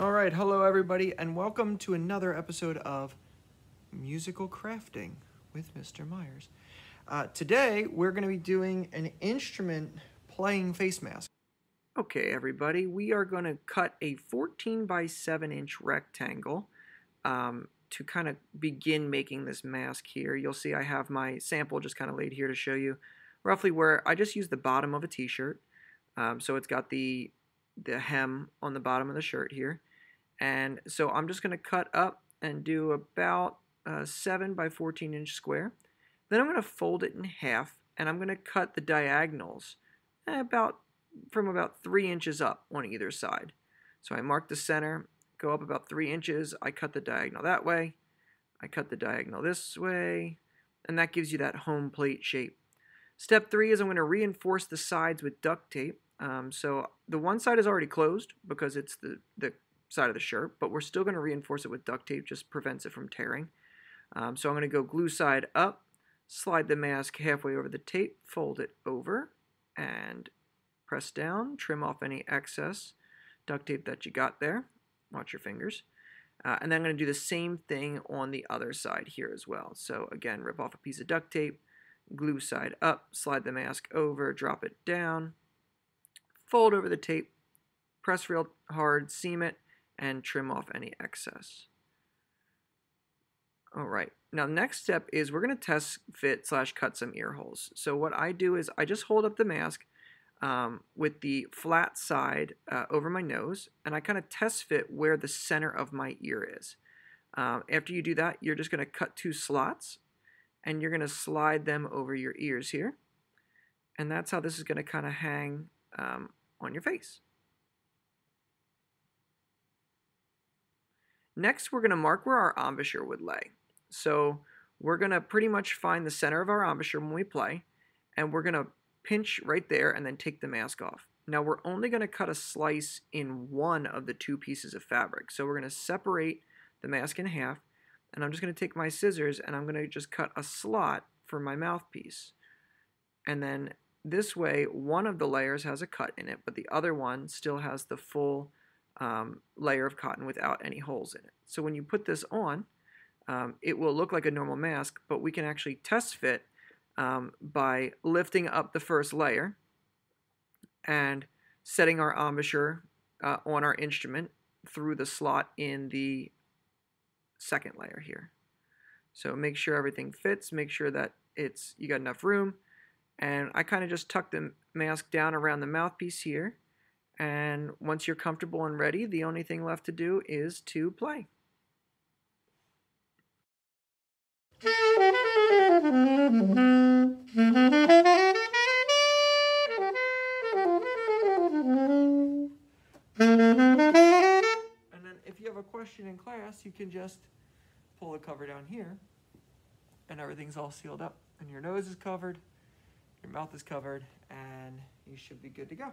All right, hello everybody, and welcome to another episode of Musical Crafting with Mr. Myers. Uh, today, we're going to be doing an instrument playing face mask. Okay, everybody, we are going to cut a 14 by 7 inch rectangle um, to kind of begin making this mask here. You'll see I have my sample just kind of laid here to show you roughly where I just used the bottom of a t-shirt. Um, so it's got the the hem on the bottom of the shirt here. And so I'm just going to cut up and do about a 7 by 14 inch square. Then I'm going to fold it in half and I'm going to cut the diagonals about from about 3 inches up on either side. So I mark the center, go up about 3 inches, I cut the diagonal that way, I cut the diagonal this way, and that gives you that home plate shape. Step 3 is I'm going to reinforce the sides with duct tape. Um, so the one side is already closed because it's the, the side of the shirt, but we're still going to reinforce it with duct tape, just prevents it from tearing. Um, so I'm going to go glue side up, slide the mask halfway over the tape, fold it over, and press down, trim off any excess duct tape that you got there. Watch your fingers. Uh, and then I'm going to do the same thing on the other side here as well. So again, rip off a piece of duct tape, glue side up, slide the mask over, drop it down, fold over the tape, press real hard, seam it, and trim off any excess. All right, now next step is we're going to test fit slash cut some ear holes. So what I do is I just hold up the mask um, with the flat side uh, over my nose, and I kind of test fit where the center of my ear is. Um, after you do that, you're just going to cut two slots, and you're going to slide them over your ears here. And that's how this is going to kind of hang um, on your face. Next, we're going to mark where our embouchure would lay. So we're going to pretty much find the center of our embouchure when we play, and we're going to pinch right there and then take the mask off. Now we're only going to cut a slice in one of the two pieces of fabric. So we're going to separate the mask in half, and I'm just going to take my scissors and I'm going to just cut a slot for my mouthpiece. And then this way, one of the layers has a cut in it, but the other one still has the full um, layer of cotton without any holes in it. So when you put this on, um, it will look like a normal mask, but we can actually test fit um, by lifting up the first layer and setting our embouchure uh, on our instrument through the slot in the second layer here. So make sure everything fits, make sure that it's you got enough room, and I kind of just tuck the mask down around the mouthpiece here, and once you're comfortable and ready, the only thing left to do is to play. And then if you have a question in class, you can just pull the cover down here and everything's all sealed up and your nose is covered, your mouth is covered, and you should be good to go.